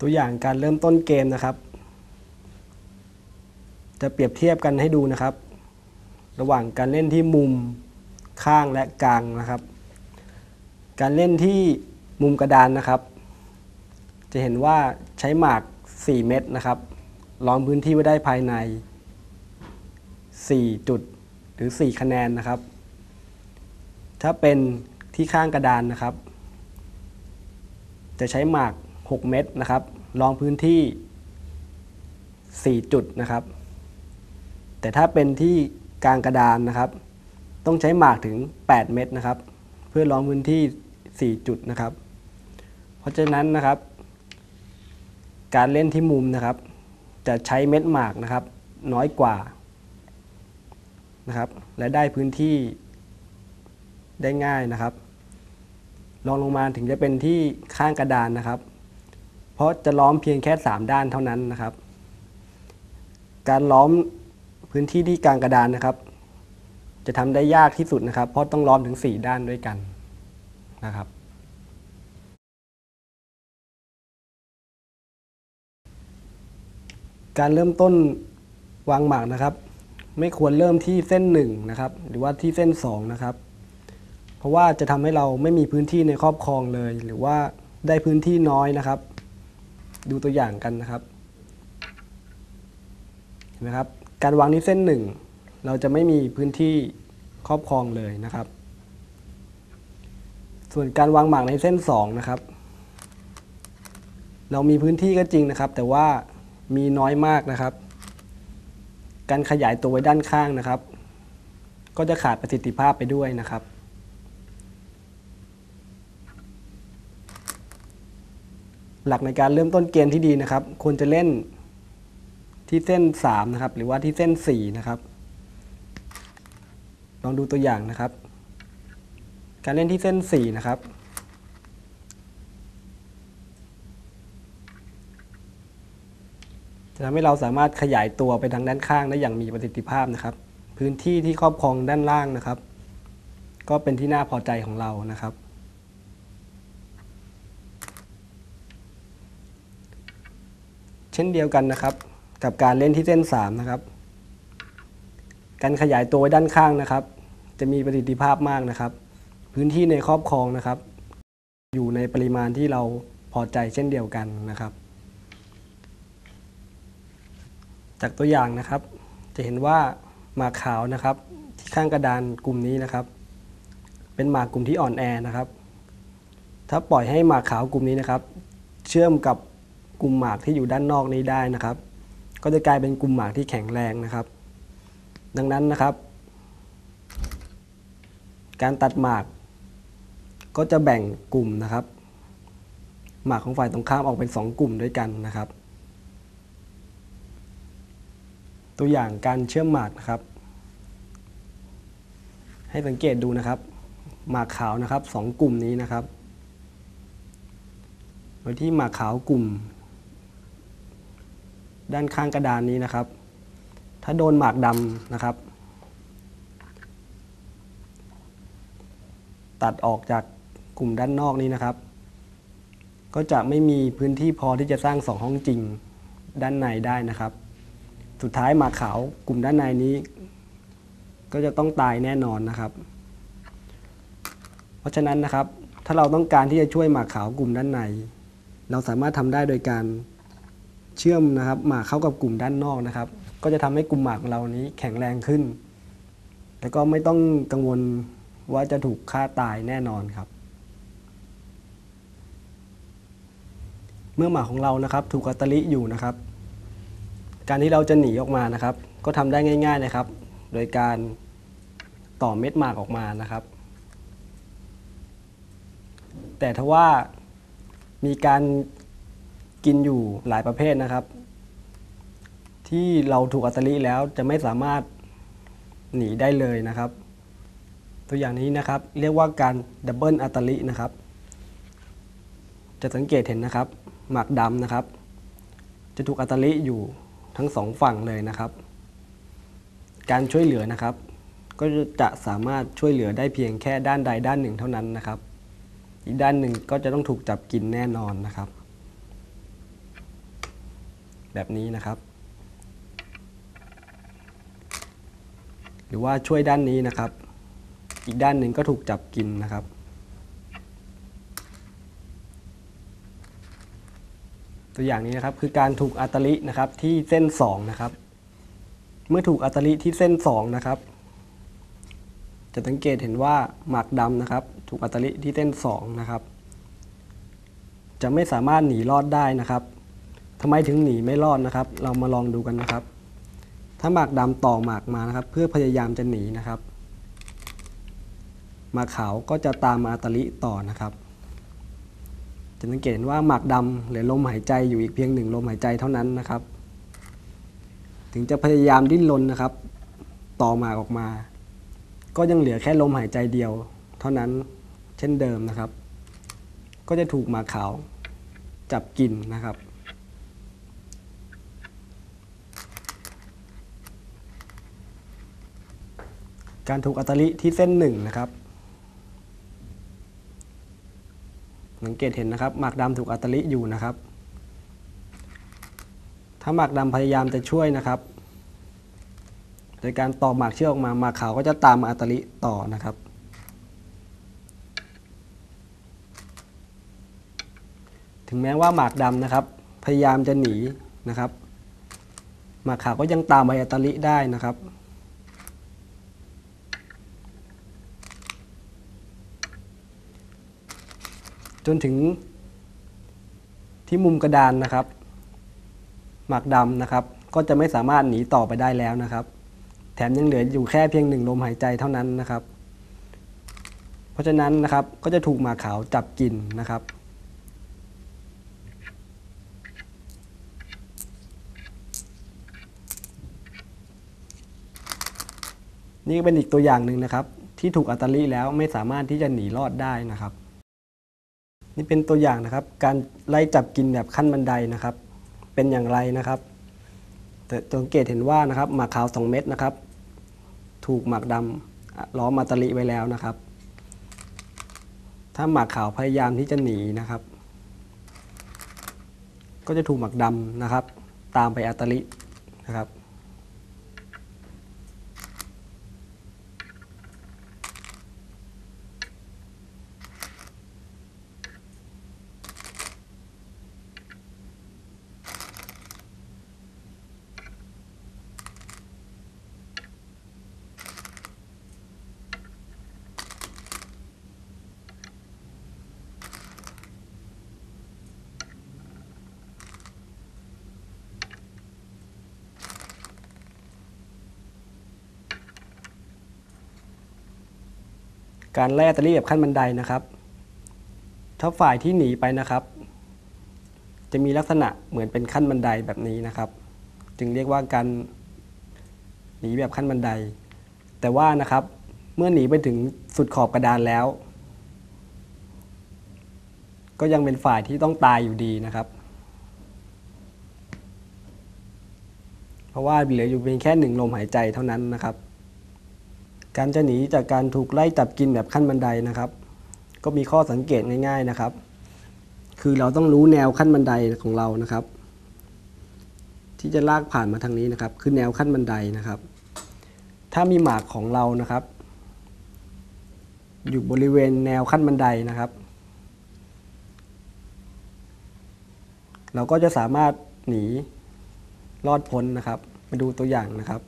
ตัวอย่างการเริ่มต้นเกมนะครับ จะเปรียบเทียบกันให้ดูนะครับ ระหว่างการเล่นที่มุมข้างและกลางนะครับ การเล่นที่มุมกระดานนะครับ จะเห็นว่าใช้หมาก 4 เม็ดนะครับล้อมพื้นที่ไว้ได้ภายใน 4 จุดหรือ 4 คะแนนนะครับ ถ้าเป็นที่ข้างกระดานนะครับ จะใช้หมาก 6 เม็ดนะครับรองพื้นที่ 4 จุดนะครับ แต่ถ้าเป็นที่กลางกระดานนะครับ ต้องใช้หมากถึง 8 เม็ดนะครับ เพื่อรองพื้นที่ 4 จุดนะครับ เพราะฉะนั้นนะครับ การเล่นที่มุมนะครับ จะใช้เม็ดหมากนะครับ น้อยกว่านะครับ และได้พื้นที่ได้ง่ายนะครับลองลงมาถึงจะเป็นที่ข้างกระดานนะครับ เพราะจะล้อมเพียงแค่ 3 ด้านเท่านั้นนะครับ การล้อมพื้นที่ที่กลางกระดานนะครับ จะทำได้ยากที่สุดนะครับ เพราะต้องล้อมถึง 4 ด้านด้วยกันนะครับ การเริ่มต้นวางหมากนะครับ ไม่ควรเริ่มที่เส้น1นะครับ หรือว่าที่เส้น2นะครับ เพราะว่าจะทำให้เราไม่มีพื้นที่ในครอบครองเลย หรือว่าได้พื้นที่น้อยนะครับ ดูตัวอย่างกันนะครับ เห็นไหมครับ การวางที่เส้น1เราจะไม่มีพื้นที่ครอบครองเลยนะครับ ส่วนการวางหมากในเส้น2นะครับ เรามีพื้นที่ก็จริงนะครับ แต่ว่ามีน้อยมากนะครับ การขยายตัวไว้ด้านข้างนะครับ ก็จะขาดประสิทธิภาพไปด้วยนะครับ หลักในการเริ่มต้นเกมที่ดีนะครับ ควรจะเล่นที่เส้น 3 นะครับ หรือว่าที่เส้น 4 นะครับ ลองดูตัวอย่างนะครับ การเล่นที่เส้น 4 นะครับ จะทำให้เราสามารถขยายตัวไปทางด้านข้างได้อย่างมีประสิทธิภาพนะครับ พื้นที่ที่ครอบครองด้านล่างนะครับ ก็เป็นที่น่าพอใจของเรานะครับ เช่นเดียวกันนะครับ กับการเล่นที่เส้น3นะครับ การขยายตัวด้านข้างนะครับ จะมีประสิทธิภาพมากนะครับ พื้นที่ในครอบครองนะครับ อยู่ในปริมาณที่เราพอใจเช่นเดียวกันนะครับ จากตัวอย่างนะครับ จะเห็นว่าหมากขาวนะครับที่ข้างกระดานกลุ่มนี้นะครับ เป็นหมากกลุ่มที่อ่อนแอนะครับ ถ้าปล่อยให้หมากขาวกลุ่มนี้นะครับ เชื่อมกับ กลุ่มหมากที่อยู่ด้านนอกนี้ได้นะครับ ก็จะกลายเป็นกลุ่มหมากที่แข็งแรงนะครับ ดังนั้นนะครับ การตัดหมาก ก็จะแบ่งกลุ่มนะครับ หมากของฝ่ายตรงข้ามออกเป็น 2 กลุ่มด้วยกันนะครับ ตัวอย่างการเชื่อมหมากนะครับ ให้สังเกตดูนะครับ หมากขาวนะครับสองกลุ่มนี้นะครับโดยที่หมากขาวกลุ่ม ด้านข้างกระดานนี้นะครับ ถ้าโดนหมากดำนะครับ ตัดออกจากกลุ่มด้านนอกนี้นะครับ ก็จะไม่มีพื้นที่พอที่จะสร้างสองห้องจริงด้านในได้นะครับ สุดท้ายหมากขาวกลุ่มด้านในนี้ ก็จะต้องตายแน่นอนนะครับ เพราะฉะนั้นนะครับ ถ้าเราต้องการที่จะช่วยหมากขาวกลุ่มด้านใน เราสามารถทำได้โดยการ เชื่อมนะครับหมากเข้ากับกลุ่มด้านนอกนะครับ ก็จะทำให้กลุ่มหมากของเรานี้แข็งแรงขึ้น แล้วก็ไม่ต้องกังวลว่าจะถูกฆ่าตายแน่นอนครับเมื่อหมากของเรานะครับถูกอัตลิอยู่นะครับ การที่เราจะหนีออกมานะครับ ก็ทำได้ง่ายๆนะครับ โดยการต่อเม็ดหมากออกมานะครับ แต่ถ้าว่ามีการ กินอยู่หลายประเภทนะครับ ที่เราถูกอัตลิแล้วจะไม่สามารถหนีได้เลยนะครับ ตัวอย่างนี้นะครับเรียกว่าการดับเบิลอัตลินะครับ จะสังเกตเห็นนะครับ หมากดำนะครับ จะถูกอัตลิอยู่ทั้งสองฝั่งเลยนะครับ การช่วยเหลือนะครับ ก็จะสามารถช่วยเหลือได้เพียงแค่ด้านใดด้านหนึ่งเท่านั้นนะครับ อีกด้านหนึ่งก็จะต้องถูกจับกินแน่นอนนะครับ แบบนี้นะครับ หรือว่าช่วยด้านนี้นะครับ อีกด้านหนึ่งก็ถูกจับกินนะครับ ตัวอย่างนี้นะครับคือการถูกอัตลินะครับที่เส้น2นะครับ เมื่อถูกอัตลิที่เส้น2นะครับ จะสังเกตเห็นว่าหมากดำนะครับ ถูกอัตลิที่เส้น2นะครับจะไม่สามารถหนีรอดได้นะครับ ทำไมถึงหนีไม่รอดนะครับ เรามาลองดูกันนะครับ ถ้าหมากดำต่อหมากมานะครับ เพื่อพยายามจะหนีนะครับ หมากขาวก็จะตามมาอัตลิต่อนะครับ จะสังเกตว่าหมากดำเหลือลมหายใจอยู่อีกเพียงหนึ่งลมหายใจเท่านั้นนะครับ ถึงจะพยายามดิ้นรนนะครับ ต่อหมากออกมา ก็ยังเหลือแค่ลมหายใจเดียว เท่านั้นเช่นเดิมนะครับ ก็จะถูกหมากขาวจับกินนะครับ การถูกอัตลิที่เส้นหนึ่งนะครับสังเกตเห็นนะครับหมากดำถูกอัตลิอยู่นะครับ ถ้าหมากดำพยายามจะช่วยนะครับ โดยการต่อหมากเชือกออกมาหมากขาวก็จะตามอัตลิต่อนะครับ ถึงแม้ว่าหมากดำนะครับ พยายามจะหนีนะครับ หมากขาวก็ยังตามไปอัตลิได้นะครับ จนถึงที่มุมกระดานนะครับ หมากดำนะครับ ก็จะไม่สามารถหนีต่อไปได้แล้วนะครับ แถมยังเหลืออยู่แค่เพียงหนึ่งลมหายใจเท่านั้นนะครับ เพราะฉะนั้นนะครับก็จะถูกหมาขาวจับกินนะครับ นี่เป็นอีกตัวอย่างหนึ่งนะครับ ที่ถูกอัตลิแล้วไม่สามารถที่จะหนีรอดได้นะครับ นี่เป็นตัวอย่างนะครับ การไล่จับกินแบบขั้นบันไดนะครับ เป็นอย่างไรนะครับ แต่สังเกตเห็นว่านะครับหมากขาว 2 เม็ดนะครับ ถูกหมากดำล้อมอัตลิไว้แล้วนะครับ ถ้าหมากขาวพยายามที่จะหนีนะครับ ก็จะถูกหมากดำนะครับ ตามไปอัตลินะครับ การไล่อัตราเรียบขั้นบันไดนะครับ ถ้าฝ่ายที่หนีไปนะครับ จะมีลักษณะเหมือนเป็นขั้นบันไดแบบนี้นะครับ จึงเรียกว่าการหนีแบบขั้นบันได แต่ว่านะครับเมื่อหนีไปถึงสุดขอบกระดานแล้ว ก็ยังเป็นฝ่ายที่ต้องตายอยู่ดีนะครับ เพราะว่าเหลืออยู่เพียงแค่หนึ่งลมหายใจเท่านั้นนะครับ การจะหนีจากการถูกไล่จับกินแบบขั้นบันไดนะครับ ก็มีข้อสังเกตง่าย ๆนะครับ คือเราต้องรู้แนวขั้นบันไดของเรานะครับ ที่จะลากผ่านมาทางนี้นะครับ คือแนวขั้นบันไดนะครับ ถ้ามีหมากของเรานะครับ อยู่บริเวณแนวขั้นบันไดนะครับ เราก็จะสามารถหนีรอดพ้นนะครับ มาดูตัวอย่างนะครับ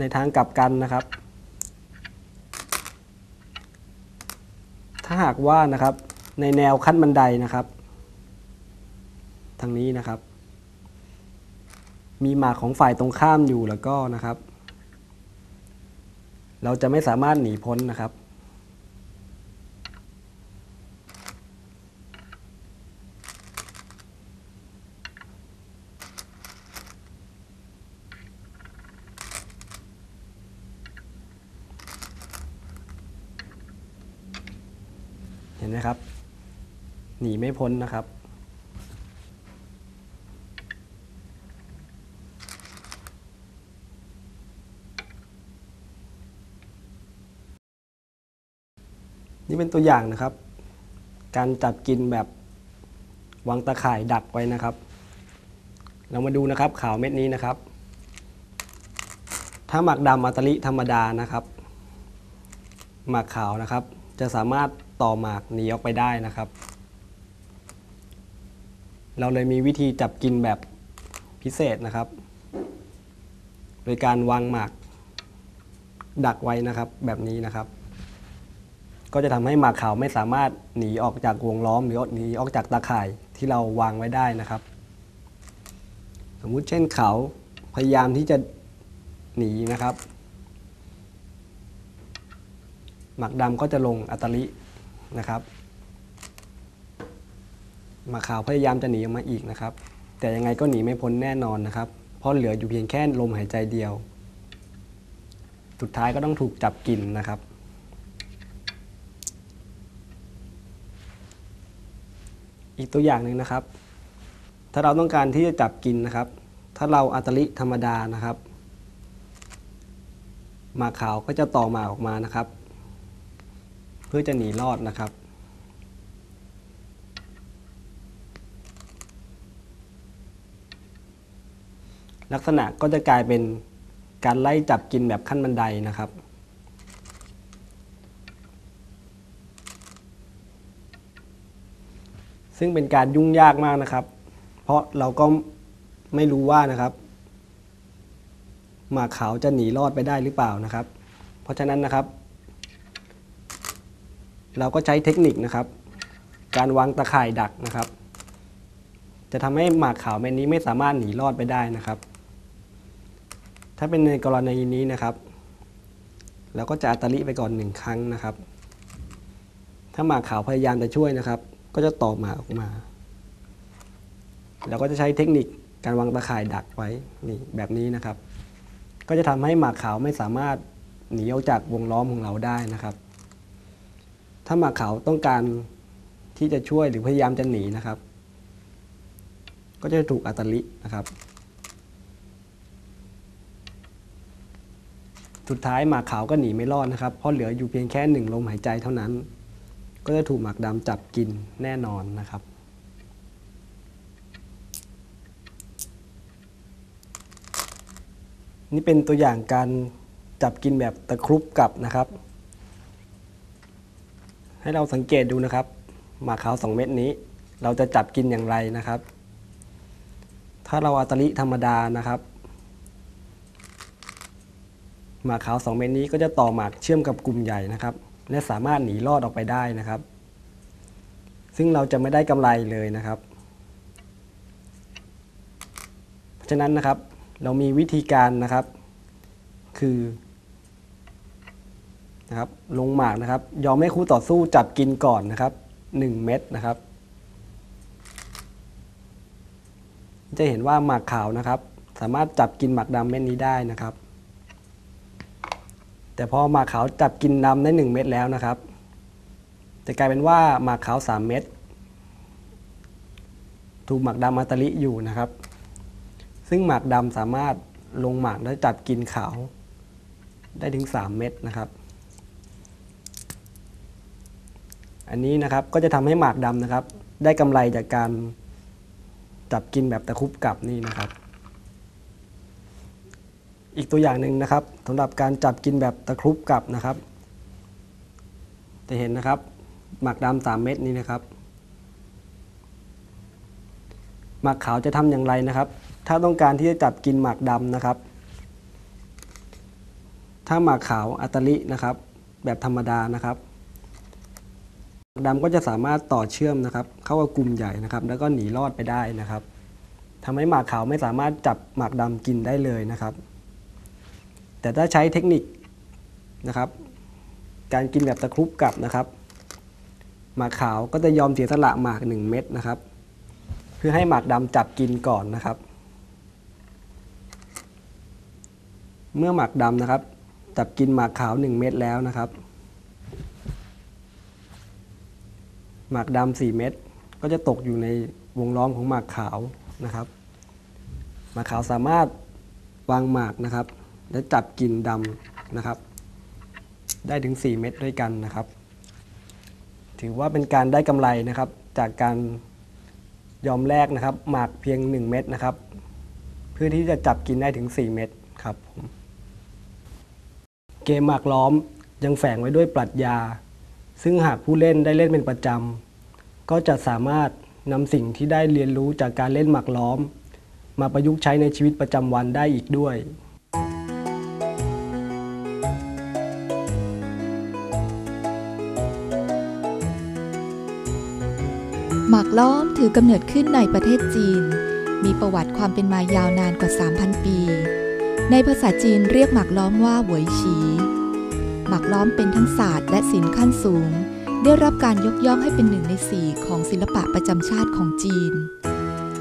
ในทางกลับกันนะครับ ถ้าหากว่านะครับในแนวขั้นบันไดนะครับ ทางนี้นะครับ มีหมากของฝ่ายตรงข้ามอยู่แล้วก็นะครับ เราจะไม่สามารถหนีพ้นนะครับ เห็นไหมครับ หนีไม่พ้นนะครับ นี่เป็นตัวอย่างนะครับ การจับกินแบบวางตะข่ายดักไว้นะครับ เรามาดูนะครับขาวเม็ดนี้นะครับ ถ้าหมักดำอัตลิธรรมดานะครับ หมักขาวนะครับ จะสามารถ ต่อหมากหนีออกไปได้นะครับ เราเลยมีวิธีจับกินแบบพิเศษนะครับ โดยการวางหมากดักไว้นะครับแบบนี้นะครับ ก็จะทำให้หมากขาวไม่สามารถหนีออกจากวงล้อมหรือหนีออกจากตาข่ายที่เราวางไว้ได้นะครับ สมมุติเช่นเขาพยายามที่จะหนีนะครับ หมักดำก็จะลงอัตลิ นะครับมักขาวพยายามจะหนีออกมาอีกนะครับ แต่ยังไงก็หนีไม่พ้นแน่นอนนะครับ เพราะเหลืออยู่เพียงแค่ลมหายใจเดียว สุดท้ายก็ต้องถูกจับกินนะครับ อีกตัวอย่างหนึ่งนะครับ ถ้าเราต้องการที่จะจับกินนะครับ ถ้าเราอัตลิธรรมดานะครับ มาขาวก็จะต่อมาออกมานะครับ เพื่อจะหนีรอดนะครับ ลักษณะก็จะกลายเป็นการไล่จับกินแบบขั้นบันไดนะครับซึ่งเป็นการยุ่งยากมากนะครับ เพราะเราก็ไม่รู้ว่านะครับ หมาขาวจะหนีรอดไปได้หรือเปล่านะครับ เพราะฉะนั้นนะครับ เราก็ใช้เทคนิคนะครับ การวางตะข่ายดักนะครับ จะทำให้หมากขาวเม็ดนี้ไม่สามารถหนีรอดไปได้นะครับ ถ้าเป็นในกรณีนี้นะครับ เราก็จะอัตลิไปก่อนหนึ่งครั้งนะครับ ถ้าหมากขาวพยายามจะช่วยนะครับ ก็จะต่อหมากออกมาเราก็จะใช้เทคนิคการวางตะข่ายดักไว้นี่แบบนี้นะครับ ก็จะทำให้หมากขาวไม่สามารถหนีออกจากวงล้อมของเราได้นะครับ ถ้าหมาขาวต้องการที่จะช่วยหรือพยายามจะหนีนะครับ ก็จะถูกอัตลินะครับ สุดท้ายหมาขาวก็หนีไม่รอดนะครับ เพราะเหลืออยู่เพียงแค่หนึ่งลมหายใจเท่านั้น ก็จะถูกหมากดำจับกินแน่นอนนะครับนี่เป็นตัวอย่างการจับกินแบบตะครุบกลับนะครับ ให้เราสังเกตดูนะครับ หมากขาว 2 เม็ดนี้ เราจะจับกินอย่างไรนะครับ ถ้าเราอัตลิธรรมดานะครับ หมากขาว 2 เม็ดนี้ก็จะต่อหมากเชื่อมกับกลุ่มใหญ่นะครับ และสามารถหนีรอดออกไปได้นะครับ ซึ่งเราจะไม่ได้กำไรเลยนะครับ เพราะฉะนั้นนะครับเรามีวิธีการนะครับ คือ นะครับลงหมากนะครับ ยอมให้คู่ต่อสู้จับกินก่อนนะครับ 1 เม็ดนะครับ จะเห็นว่าหมากขาวนะครับ สามารถจับกินหมากดำเม็ดนี้ได้นะครับ แต่พอหมากขาวจับกินดำได้ 1 เม็ดแล้วนะครับ จะกลายเป็นว่าหมากขาว 3 เม็ดถูกหมากดำอัตลิอยู่นะครับ ซึ่งหมากดำสามารถลงหมากและจับกินขาวได้ถึง 3 เม็ดนะครับ อันนี้นะครับก็จะทำให้หมากดำนะครับ ได้กำไรจากการจับกินแบบตะครุบกลับนี่นะครับ อีกตัวอย่างหนึ่งนะครับสำหรับการจับกินแบบตะครุบกลับนะครับ จะเห็นนะครับ หมากดำสามเม็ดนี้นะครับหมากขาวจะทำอย่างไรนะครับ ถ้าต้องการที่จะจับกินหมากดำนะครับ ถ้าหมากขาวอัตลินะครับ แบบธรรมดานะครับ หมากดำก็จะสามารถต่อเชื่อมนะครับ เข้ากับกลุ่มใหญ่นะครับ แล้วก็หนีรอดไปได้นะครับทำให้หมากขาวไม่สามารถจับหมากดำกินได้เลยนะครับ แต่ถ้าใช้เทคนิคนะครับ การกินแบบตะครุบกลับนะครับ หมากขาวก็จะยอมเสียสละหมาก 1 เม็ดนะครับ เพื่อให้หมากดำจับกินก่อนนะครับ เมื่อหมากดำนะครับ จับกินหมากขาว 1 เม็ดแล้วนะครับ หมากดำ4เม็ดก็จะตกอยู่ในวงล้อมของหมากขาวนะครับ หมากขาวสามารถวางหมากนะครับ และจับกลิ่นดำนะครับ ได้ถึง 4 เม็ดด้วยกันนะครับ ถือว่าเป็นการได้กำไรนะครับ จากการยอมแลกนะครับ หมากเพียง 1 เม็ดนะครับ เพื่อที่จะจับกินได้ถึง 4 เม็ดครับผมเกมหมากล้อมยังแฝงไว้ด้วยปรัชญา ซึ่งหากผู้เล่นได้เล่นเป็นประจำ ก็จะสามารถนำสิ่งที่ได้เรียนรู้จากการเล่นหมากล้อม มาประยุกต์ใช้ในชีวิตประจำวันได้อีกด้วยหมากล้อมถือกำเนิดขึ้นในประเทศจีน มีประวัติความเป็นมายาวนานกว่า 3,000 ปี ในภาษาจีนเรียกหมากล้อมว่าหวยฉี หมากล้อมเป็นทั้งศาสตร์และศิลป์ขั้นสูง ได้รับการยกย่องให้เป็นหนึ่งในสี่ของศิลปะประจำชาติของจีน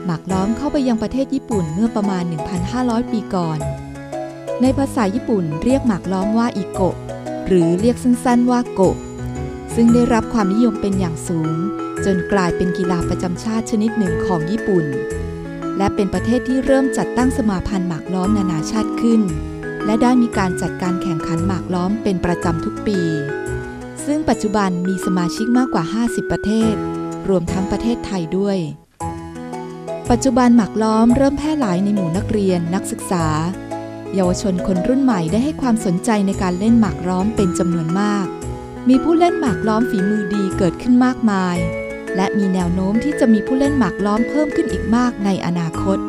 หมากล้อมเข้าไปยังประเทศญี่ปุ่นเมื่อประมาณ 1,500 ปีก่อน ในภาษาญี่ปุ่นเรียกหมากล้อมว่าอิโกะ หรือเรียกสั้นๆว่าโกะ ซึ่งได้รับความนิยมเป็นอย่างสูง จนกลายเป็นกีฬาประจำชาติชนิดหนึ่งของญี่ปุ่น และเป็นประเทศที่เริ่มจัดตั้งสมาพันธ์หมากล้อมนานาชาติขึ้น และได้มีการจัดการแข่งขันหมากล้อมเป็นประจำทุกปี ซึ่งปัจจุบันมีสมาชิกมากกว่า 50 ประเทศ รวมทั้งประเทศไทยด้วย ปัจจุบันหมากล้อมเริ่มแพร่หลายในหมู่นักเรียนนักศึกษา เยาวชนคนรุ่นใหม่ได้ให้ความสนใจในการเล่นหมากล้อมเป็นจำนวนมาก มีผู้เล่นหมากล้อมฝีมือดีเกิดขึ้นมากมาย และมีแนวโน้มที่จะมีผู้เล่นหมากล้อมเพิ่มขึ้นอีกมากในอนาคต